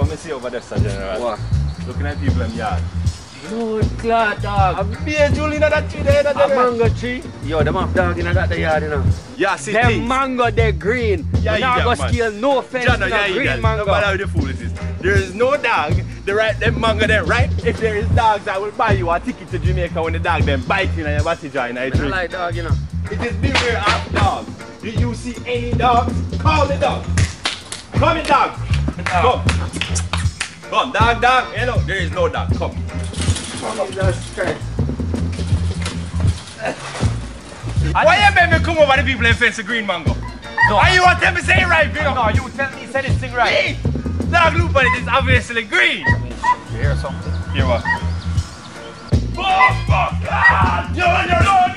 Let me see over there, Sir General. What? Looking at people in the yard. Lord clot dog. I'm being Julie in that tree there, that A mango tree. Yo, them have dog in that yard, you know. Yeah, see Them things. mango, they green. Yeah, we you not get, go steal no fence Jano, in yeah, a you green get. mango. No matter how the fool it is. There is no dog. The right them mango there, right? If there is dogs, I will buy you a ticket to Jamaica when the dog them bite you and your body join I I don't like dog, you know. It is beware of dogs. Do you see any dogs? Call the dog. Come in, dog. Come. Come, dog, dog. Hello, there is no dog. Come. Jesus Christ. Why you make me come over the people and fence the green mango? No. Why you want them to say it right, Vino? No, you tell me, say this thing right. Hey, dog look on it is obviously green. You Hear something. Here what? Yo, yo, yo,